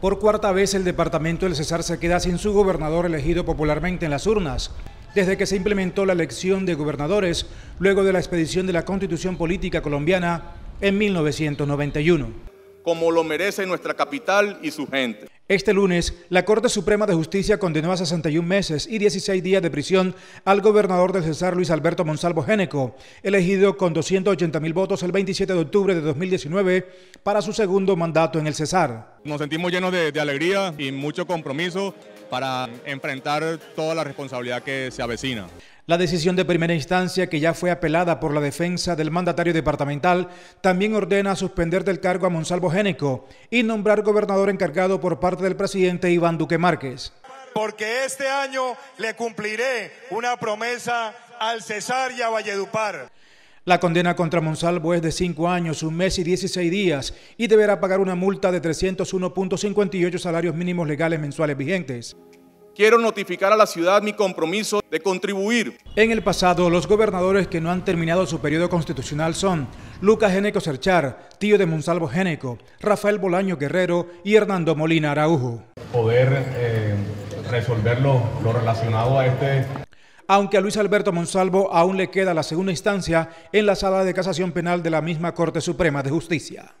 Por cuarta vez el departamento del Cesar se queda sin su gobernador elegido popularmente en las urnas, desde que se implementó la elección de gobernadores luego de la expedición de la Constitución Política Colombiana en 1991 como lo merece nuestra capital y su gente. Este lunes, la Corte Suprema de Justicia condenó a 61 meses y 16 días de prisión al gobernador de Cesar, Luis Alberto Monsalvo Géneco, elegido con 280 mil votos el 27 de octubre de 2019 para su segundo mandato en el Cesar. Nos sentimos llenos de, de alegría y mucho compromiso para enfrentar toda la responsabilidad que se avecina. La decisión de primera instancia, que ya fue apelada por la defensa del mandatario departamental, también ordena suspender del cargo a Monsalvo Génico y nombrar gobernador encargado por parte del presidente Iván Duque Márquez. Porque este año le cumpliré una promesa al Cesar y a Valledupar. La condena contra Monsalvo es de cinco años, un mes y 16 días y deberá pagar una multa de 301.58 salarios mínimos legales mensuales vigentes. Quiero notificar a la ciudad mi compromiso de contribuir. En el pasado, los gobernadores que no han terminado su periodo constitucional son Lucas Geneco Cerchar, tío de Monsalvo Geneco, Rafael Bolaño Guerrero y Hernando Molina Araujo. Poder eh, resolver lo, lo relacionado a este aunque a Luis Alberto Monsalvo aún le queda la segunda instancia en la sala de casación penal de la misma Corte Suprema de Justicia.